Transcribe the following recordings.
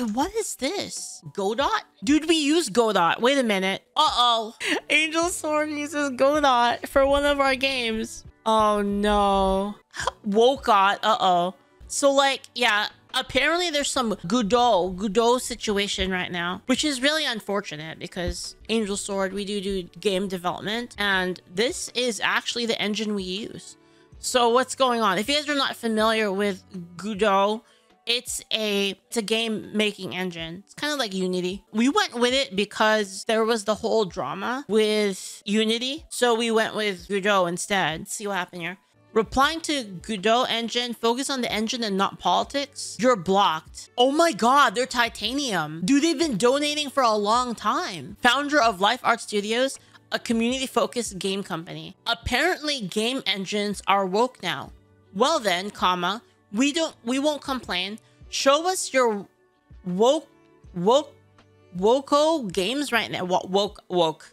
What is this? Godot? Dude, we use Godot. Wait a minute. Uh-oh. Angel Sword uses Godot for one of our games. Oh, no. Wokot. Uh-oh. So, like, yeah, apparently there's some Godot, Godot situation right now, which is really unfortunate because Angel Sword, we do do game development, and this is actually the engine we use. So what's going on? If you guys are not familiar with Godot, it's a it's a game making engine. It's kind of like Unity. We went with it because there was the whole drama with Unity. So we went with Godot instead. See what happened here. Replying to Godot engine, focus on the engine and not politics. You're blocked. Oh my god, they're titanium. Dude, they've been donating for a long time. Founder of Life Art Studios, a community-focused game company. Apparently, game engines are woke now. Well then, comma, we don't we won't complain. Show us your woke woke woko games right now. Woke woke woke.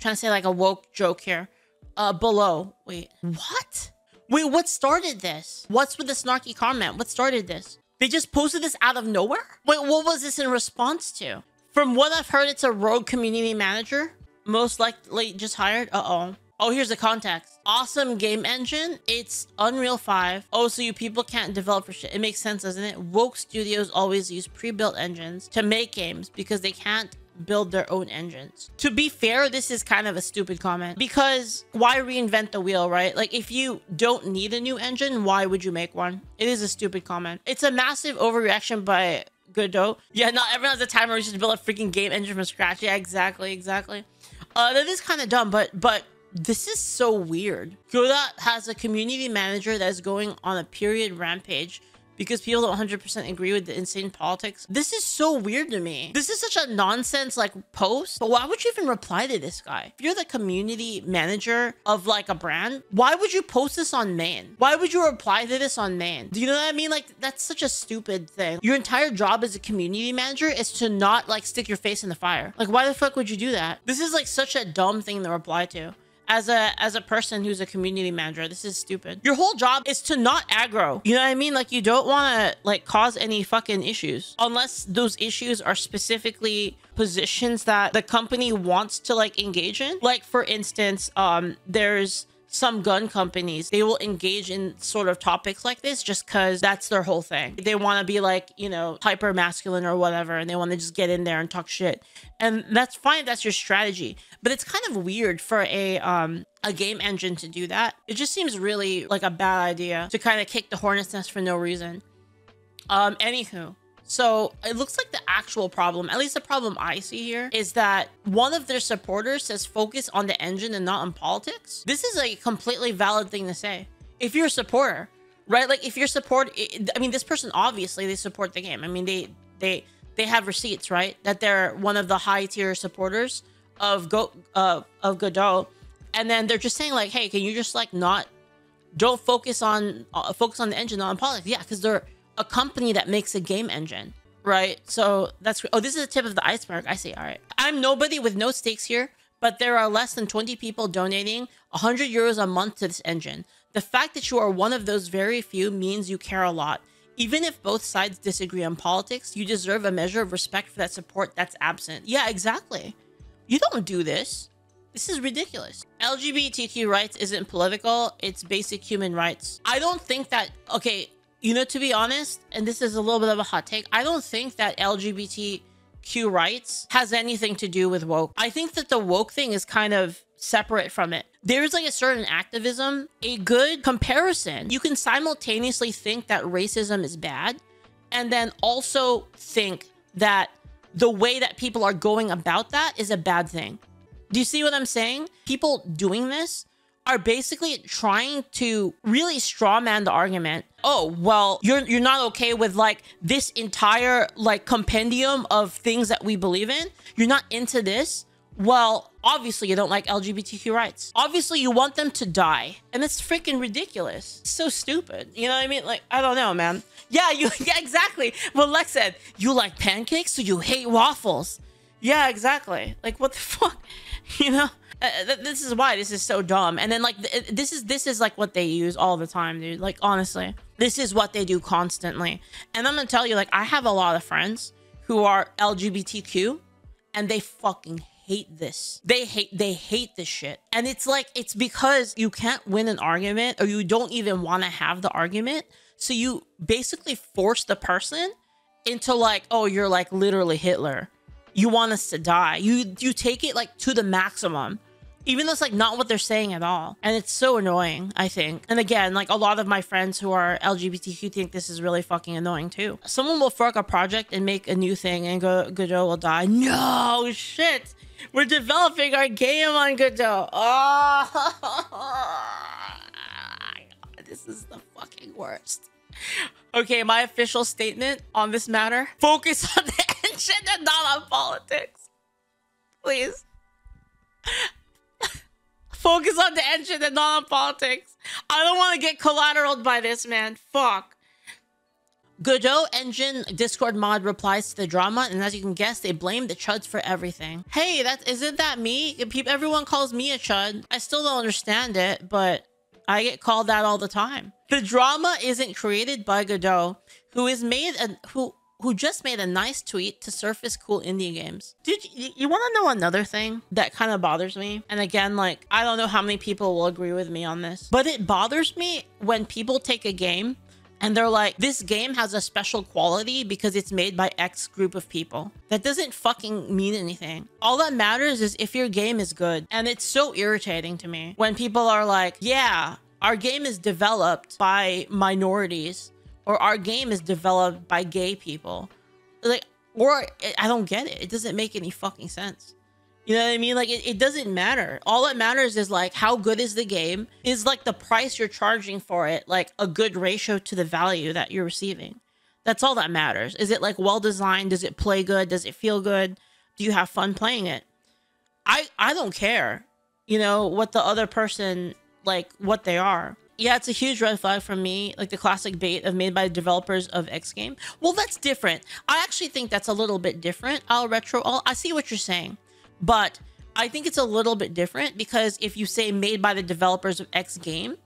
Trying to say like a woke joke here. Uh below. Wait, what? Wait, what started this? What's with the snarky comment? What started this? They just posted this out of nowhere? Wait, what was this in response to? From what I've heard, it's a rogue community manager. Most likely just hired. Uh-oh. Oh, here's the context. Awesome game engine. It's Unreal 5. Oh, so you people can't develop for shit. It makes sense, doesn't it? Woke studios always use pre-built engines to make games because they can't build their own engines. To be fair, this is kind of a stupid comment because why reinvent the wheel, right? Like if you don't need a new engine, why would you make one? It is a stupid comment. It's a massive overreaction by Godot. Yeah, not everyone has the time where you to build a freaking game engine from scratch. Yeah, exactly, exactly. Uh, that is kind of dumb, but but this is so weird. Godot has a community manager that's going on a period rampage because people don't 100% agree with the insane politics. This is so weird to me. This is such a nonsense like post, but why would you even reply to this guy? If you're the community manager of like a brand, why would you post this on main? Why would you reply to this on main? Do you know what I mean? Like that's such a stupid thing. Your entire job as a community manager is to not like stick your face in the fire. Like why the fuck would you do that? This is like such a dumb thing to reply to as a as a person who's a community manager this is stupid. Your whole job is to not aggro. You know what i mean? Like you don't want to like cause any fucking issues unless those issues are specifically positions that the company wants to like engage in. Like for instance um there's some gun companies they will engage in sort of topics like this just because that's their whole thing. They want to be like you know hyper masculine or whatever and they want to just get in there and talk shit. And that's fine that's your strategy but it's kind of weird for a um a game engine to do that. It just seems really like a bad idea to kind of kick the hornet's nest for no reason. Um anywho so it looks like the actual problem, at least the problem I see here, is that one of their supporters says focus on the engine and not on politics. This is a completely valid thing to say. If you're a supporter, right? Like if you're support, I mean, this person obviously they support the game. I mean, they they they have receipts, right? That they're one of the high tier supporters of Go uh, of Godot, and then they're just saying like, hey, can you just like not don't focus on uh, focus on the engine, not on politics? Yeah, because they're a company that makes a game engine, right? So that's oh, this is the tip of the iceberg. I see. All right, I'm nobody with no stakes here, but there are less than 20 people donating 100 euros a month to this engine. The fact that you are one of those very few means you care a lot. Even if both sides disagree on politics, you deserve a measure of respect for that support that's absent. Yeah, exactly. You don't do this. This is ridiculous. LGBTQ rights isn't political, it's basic human rights. I don't think that, okay, you know, to be honest, and this is a little bit of a hot take, I don't think that LGBTQ rights has anything to do with woke. I think that the woke thing is kind of separate from it. There's like a certain activism, a good comparison. You can simultaneously think that racism is bad and then also think that the way that people are going about that is a bad thing. Do you see what I'm saying? People doing this are basically trying to really strawman the argument. Oh, well, you're you're not okay with like this entire like compendium of things that we believe in. You're not into this. Well, obviously you don't like LGBTQ rights. Obviously you want them to die. And it's freaking ridiculous. It's so stupid. You know what I mean? Like, I don't know, man. Yeah, you yeah, exactly. Well, Lex said, you like pancakes, so you hate waffles. Yeah, exactly. Like, what the fuck? You know? Uh, th this is why this is so dumb. And then like th this is this is like what they use all the time, dude. Like honestly, this is what they do constantly. And I'm gonna tell you, like I have a lot of friends who are LGBTQ and they fucking hate this. They hate they hate this shit. And it's like it's because you can't win an argument or you don't even want to have the argument. So you basically force the person into like, oh, you're like literally Hitler. You want us to die. You you take it like to the maximum even though it's like not what they're saying at all. And it's so annoying, I think. And again, like a lot of my friends who are LGBTQ think this is really fucking annoying too. Someone will fork a project and make a new thing and go Godot will die. No shit. We're developing our game on Godot. Oh, this is the fucking worst. Okay, my official statement on this matter focus on the engine and not on politics. Please. Focus on the engine and not on politics. I don't want to get collateraled by this, man. Fuck. Godot engine Discord mod replies to the drama, and as you can guess, they blame the chuds for everything. Hey, that isn't that me? Everyone calls me a chud. I still don't understand it, but I get called that all the time. The drama isn't created by Godot, who is made and who who just made a nice tweet to surface cool indie games. Did you, you want to know another thing that kind of bothers me? And again, like, I don't know how many people will agree with me on this, but it bothers me when people take a game and they're like, this game has a special quality because it's made by X group of people. That doesn't fucking mean anything. All that matters is if your game is good. And it's so irritating to me when people are like, yeah, our game is developed by minorities or our game is developed by gay people. Like, or I don't get it. It doesn't make any fucking sense. You know what I mean? Like, it, it doesn't matter. All that matters is like how good is the game? Is like the price you're charging for it, like a good ratio to the value that you're receiving? That's all that matters. Is it like well designed? Does it play good? Does it feel good? Do you have fun playing it? I I don't care. You know what the other person like what they are yeah, it's a huge red flag from me, like the classic bait of made by the developers of X game. Well, that's different. I actually think that's a little bit different. I'll retro. I'll, I see what you're saying, but I think it's a little bit different because if you say made by the developers of X game,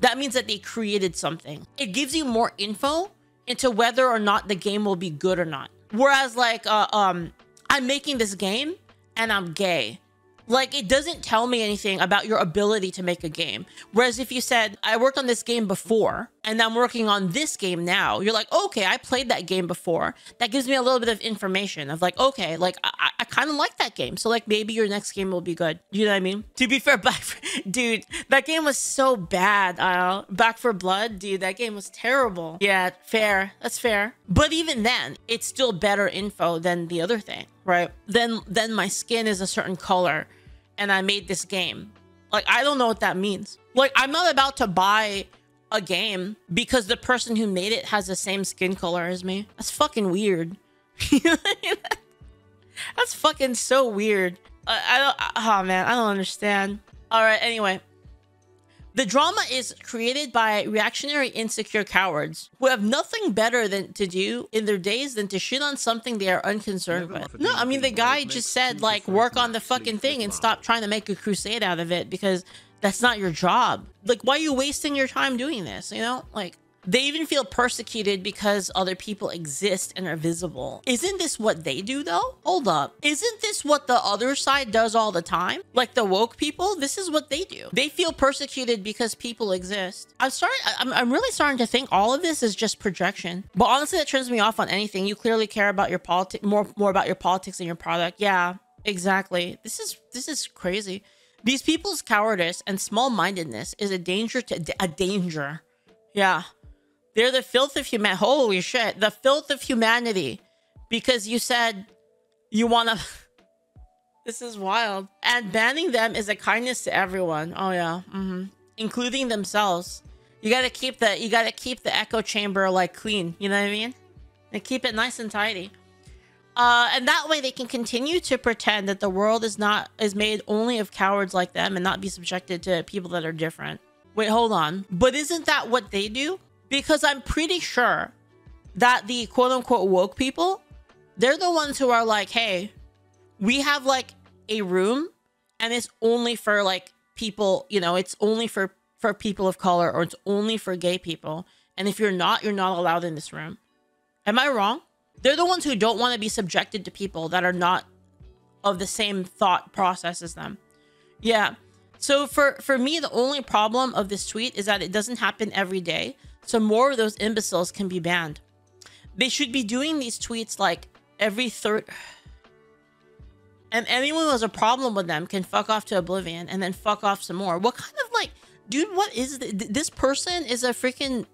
that means that they created something. It gives you more info into whether or not the game will be good or not. Whereas like, uh, um, I'm making this game and I'm gay like it doesn't tell me anything about your ability to make a game. Whereas if you said, I worked on this game before and I'm working on this game now, you're like, okay, I played that game before. That gives me a little bit of information of like, okay, like I, I kind of like that game. So like maybe your next game will be good. You know what I mean? To be fair, dude, that game was so bad. Uh, Back 4 Blood, dude, that game was terrible. Yeah, fair. That's fair. But even then, it's still better info than the other thing, right? Then then my skin is a certain color and I made this game. Like, I don't know what that means. Like, I'm not about to buy a game because the person who made it has the same skin color as me. That's fucking weird. That's fucking so weird. I, I don't, oh man, I don't understand. All right, anyway. The drama is created by reactionary, insecure cowards who have nothing better than to do in their days than to shit on something they are unconcerned with. No, I mean the guy just said like work on the fucking thing and stop trying to make a crusade out of it because that's not your job. Like why are you wasting your time doing this? You know, like they even feel persecuted because other people exist and are visible. Isn't this what they do though? Hold up. Isn't this what the other side does all the time? Like the woke people, this is what they do. They feel persecuted because people exist. I'm sorry, I'm, I'm really starting to think all of this is just projection. But honestly, that turns me off on anything. You clearly care about your politics more more about your politics than your product. Yeah, exactly. This is this is crazy. These people's cowardice and small-mindedness is a danger to a danger. Yeah. They're the filth of humanity. Holy shit. The filth of humanity. Because you said you want to... this is wild. And banning them is a kindness to everyone. Oh, yeah. Mm -hmm. Including themselves. You gotta keep the you gotta keep the echo chamber like clean. You know what I mean? And keep it nice and tidy. Uh, and that way they can continue to pretend that the world is not is made only of cowards like them and not be subjected to people that are different. Wait, hold on. But isn't that what they do? Because I'm pretty sure that the quote unquote woke people, they're the ones who are like, hey, we have like a room and it's only for like people, you know, it's only for for people of color or it's only for gay people. And if you're not, you're not allowed in this room. Am I wrong? They're the ones who don't want to be subjected to people that are not of the same thought process as them. Yeah. So for for me, the only problem of this tweet is that it doesn't happen every day. So more of those imbeciles can be banned. They should be doing these tweets like every third. And anyone who has a problem with them can fuck off to oblivion and then fuck off some more. What kind of like, dude? What is th this person? Is a freaking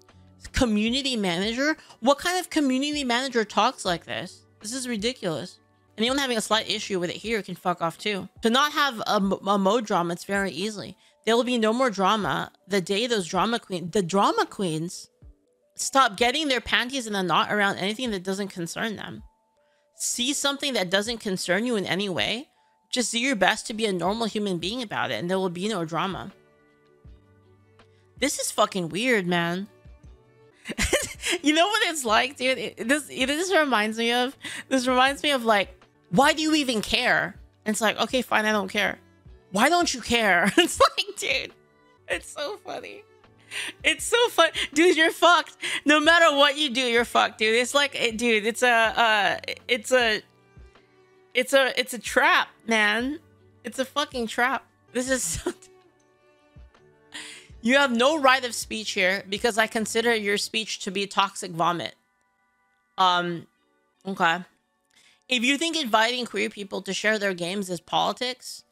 community manager? What kind of community manager talks like this? This is ridiculous. Anyone having a slight issue with it here can fuck off too. To not have a, a mode drama, it's very easy. There will be no more drama the day those drama queens, the drama queens, stop getting their panties in a knot around anything that doesn't concern them. See something that doesn't concern you in any way, just do your best to be a normal human being about it, and there will be no drama. This is fucking weird, man. you know what it's like, dude? It, this it, this reminds me of this reminds me of like why do you even care? And it's like, okay, fine, I don't care. Why don't you care? It's like, dude, it's so funny. It's so fun, dude. You're fucked. No matter what you do, you're fucked, dude. It's like, dude, it's a, uh, it's a, it's a, it's a trap, man. It's a fucking trap. This is so. You have no right of speech here because I consider your speech to be toxic vomit. Um, okay. If you think inviting queer people to share their games is politics,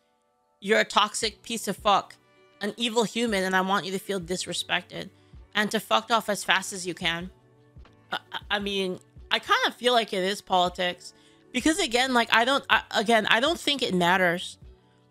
you're a toxic piece of fuck, an evil human, and I want you to feel disrespected and to fuck off as fast as you can. I, I mean, I kind of feel like it is politics because again, like I don't, I, again, I don't think it matters.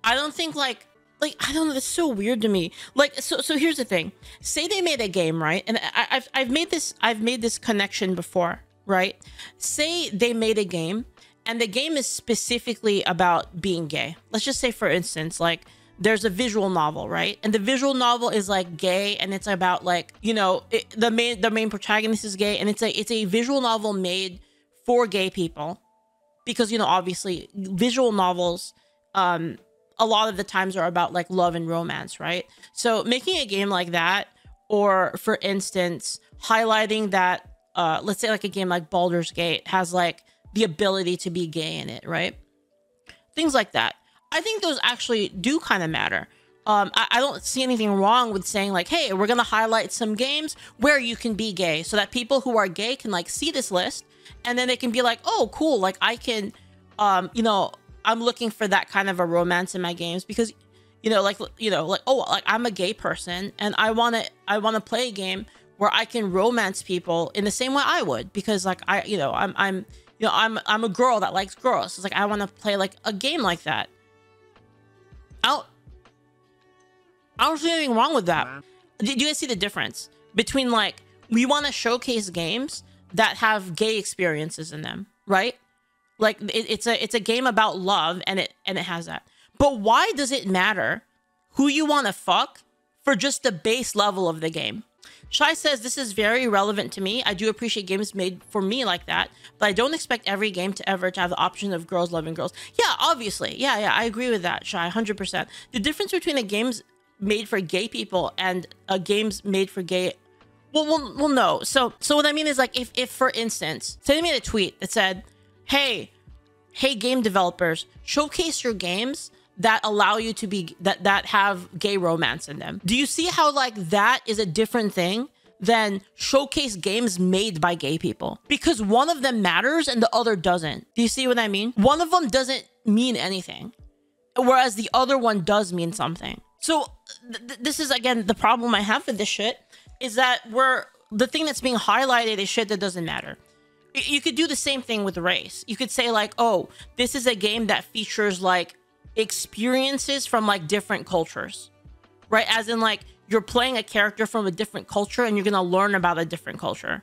I don't think like, like I don't know. It's so weird to me. Like, so, so here's the thing. Say they made a game, right? And I, I've, I've made this, I've made this connection before, right? Say they made a game and the game is specifically about being gay. Let's just say, for instance, like there's a visual novel, right? And the visual novel is like gay, and it's about like you know it, the main the main protagonist is gay, and it's a it's a visual novel made for gay people because you know obviously visual novels um a lot of the times are about like love and romance, right? So making a game like that, or for instance, highlighting that uh let's say like a game like Baldur's Gate has like the ability to be gay in it, right? Things like that. I think those actually do kind of matter. Um, I, I, don't see anything wrong with saying like, hey, we're gonna highlight some games where you can be gay, so that people who are gay can like see this list, and then they can be like, oh, cool, like I can, um, you know, I'm looking for that kind of a romance in my games because, you know, like you know, like oh, like I'm a gay person and I wanna I wanna play a game where I can romance people in the same way I would because like I, you know, I'm I'm you know, I'm I'm a girl that likes girls. It's like I want to play like a game like that. I don't, I don't see anything wrong with that. Do you guys see the difference between like we want to showcase games that have gay experiences in them, right? Like it, it's a it's a game about love and it and it has that. But why does it matter who you want to fuck for just the base level of the game? Shy says, This is very relevant to me. I do appreciate games made for me like that, but I don't expect every game to ever to have the option of girls loving girls. Yeah, obviously. Yeah, yeah, I agree with that, Shy, 100%. The difference between a games made for gay people and a games made for gay well, well, well, no. So, so what I mean is like, if, if for instance, say they made a tweet that said, "Hey, hey, game developers, showcase your games that allow you to be that that have gay romance in them. Do you see how like that is a different thing than showcase games made by gay people? Because one of them matters and the other doesn't. Do you see what I mean? One of them doesn't mean anything, whereas the other one does mean something. So th this is again the problem I have with this shit is that we're the thing that's being highlighted is shit that doesn't matter you could do the same thing with race. You could say like, "Oh, this is a game that features like experiences from like different cultures, right? As in like you're playing a character from a different culture and you're going to learn about a different culture.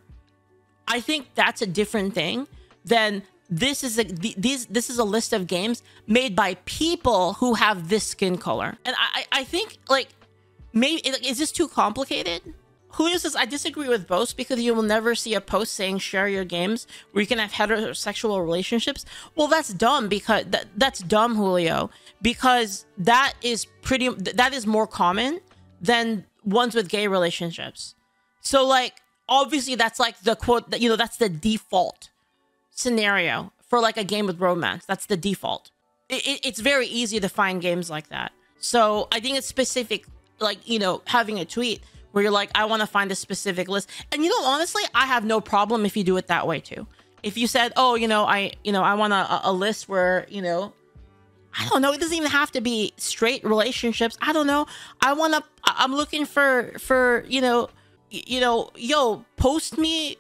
I think that's a different thing than this is a these this is a list of games made by people who have this skin color. And I I think like maybe is this too complicated? Julio says, I disagree with both because you will never see a post saying share your games where you can have heterosexual relationships. Well, that's dumb because that, that's dumb, Julio, because that is pretty, that is more common than ones with gay relationships. So, like, obviously, that's like the quote that, you know, that's the default. scenario for like a game with romance. That's the default. It, it, it's very easy to find games like that. So I think it's specific, like, you know, having a tweet where you're like, I want to find a specific list. And you know, honestly, I have no problem if you do it that way too. If you said, oh, you know, I, you know, I want a, a list where, you know, I don't know. It doesn't even have to be straight relationships. I don't know. I want to. I'm looking for for you know, you know, yo, post me,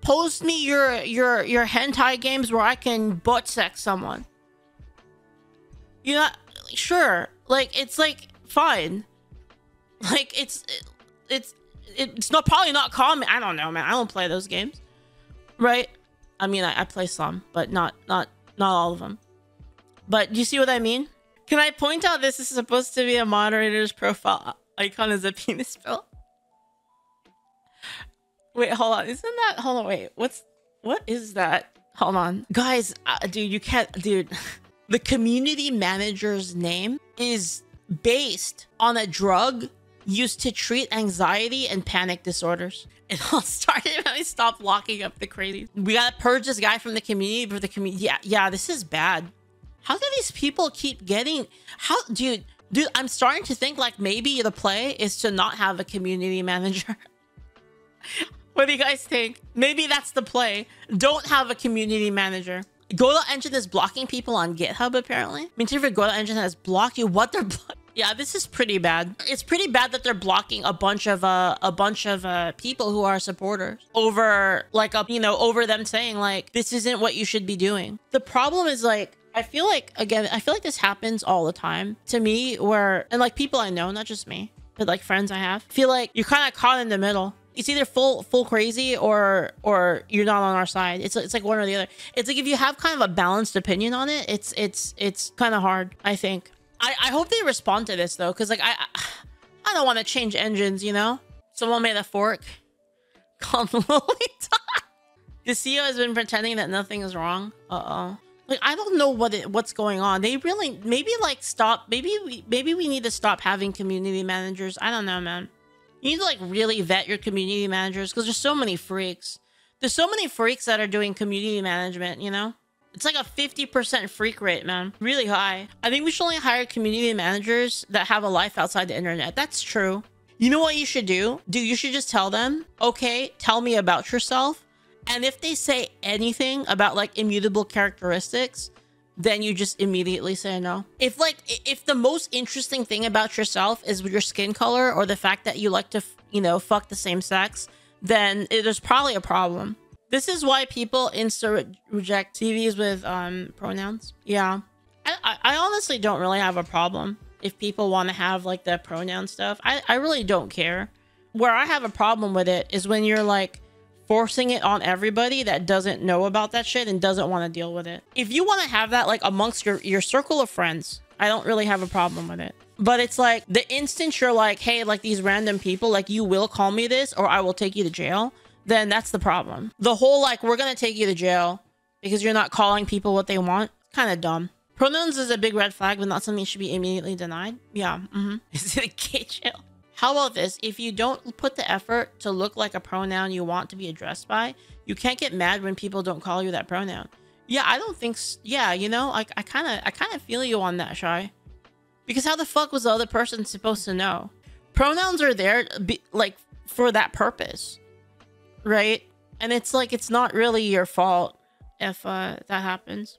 post me your your your hentai games where I can butt sex someone. You know, sure. Like it's like fine. Like it's it's it's not probably not common. I don't know, man. I don't play those games, right? I mean, I, I play some, but not not not all of them. But you see what I mean? Can I point out this is supposed to be a moderator's profile icon as a penis pill? Wait, hold on. Isn't that? Hold on. Wait. What's what is that? Hold on, guys. Uh, dude, you can't, dude. The community manager's name is based on a drug used to treat anxiety and panic disorders. It all started when I stopped locking up the crazy. We gotta purge this guy from the community for the community. Yeah, yeah, this is bad. How do these people keep getting? How, dude? Dude, I'm starting to think like maybe the play is to not have a community manager. what do you guys think? Maybe that's the play. Don't have a community manager. Godot Engine is blocking people on GitHub apparently. I mean, if Godot Engine has blocked you, what they're yeah, this is pretty bad. It's pretty bad that they're blocking a bunch of uh a bunch of uh people who are supporters over like a you know over them saying like this isn't what you should be doing. The problem is like I feel like again, I feel like this happens all the time to me where and like people I know, not just me, but like friends I have, feel like you're kind of caught in the middle. It's either full full crazy or or you're not on our side. It's it's like one or the other. It's like if you have kind of a balanced opinion on it, it's it's it's kind of hard, I think. I I hope they respond to this though cuz like I I don't want to change engines, you know? Someone made a fork called. The CEO has been pretending that nothing is wrong. Uh-oh. Like I don't know what it, what's going on. They really maybe like stop. Maybe we maybe we need to stop having community managers. I don't know, man. You need to like really vet your community managers because there's so many freaks. There's so many freaks that are doing community management. You know, it's like a 50% freak rate, man. Really high. I think we should only hire community managers that have a life outside the internet. That's true. You know what you should do? Do you should just tell them, okay, tell me about yourself and if they say anything about like immutable characteristics, then you just immediately say no. If like if the most interesting thing about yourself is your skin color or the fact that you like to, you know, fuck the same sex, then it, there's probably a problem. This is why people insta reject TVs with um pronouns. Yeah. I, I honestly don't really have a problem if people want to have like the pronoun stuff. I, I really don't care. Where I have a problem with it is when you're like forcing it on everybody that doesn't know about that shit and doesn't want to deal with it. If you want to have that like amongst your your circle of friends, I don't really have a problem with it. But it's like the instant you're like, hey, like these random people, like you will call me this or I will take you to jail, then that's the problem. The whole like we're gonna take you to jail because you're not calling people what they want, kind of dumb. Pronouns is a big red flag, but not something should be immediately denied. Yeah. Mm-hmm. Is it a gay jail? How about this? If you don't put the effort to look like a pronoun you want to be addressed by, you can't get mad when people don't call you that pronoun. Yeah, I don't think. yeah, you know, like I kind of, I kind of feel you on that, shy. Because how the fuck was the other person supposed to know? Pronouns are there, be, like for that purpose, right? And it's like it's not really your fault if uh, that happens.